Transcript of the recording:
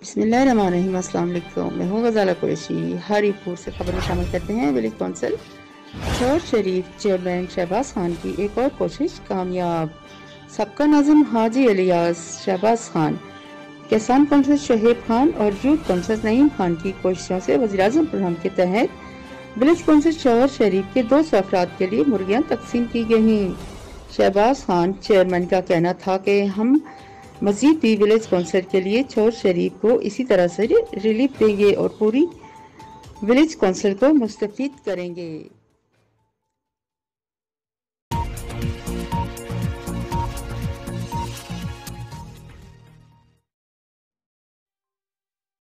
मैं हूँ गजाला कुरैशी। हरीपुर से खबर में शामिल करते हैं शोर शरीफ चेयरमैन शहबाज खान की एक और कोशिश कामयाब। सबका नाजम हाजी अलियास शहबाज खान, किसान कौंसल शहेब खान और यूथ कौंसल नईम खान की कोशिशों से वजी अजम प्रोग्राम के तहत विलेज कौंसल शहर शरीफ के दो सौ अफराद के लिए मुर्गियाँ तकसीम की गई शहबाज खान चेयरमैन का कहना था कि हम मजीद भी विलेज कौंसिल के लिए छोर शरीफ को इसी तरह से रिलीफ देंगे और पूरी विलेज कौंसिल को मुस्तफ़ करेंगे।